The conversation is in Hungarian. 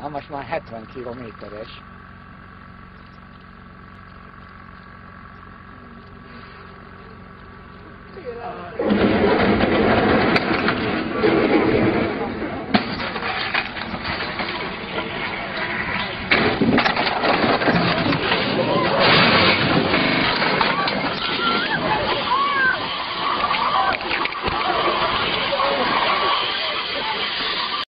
Na most már 70 kilométeres. Tényleg.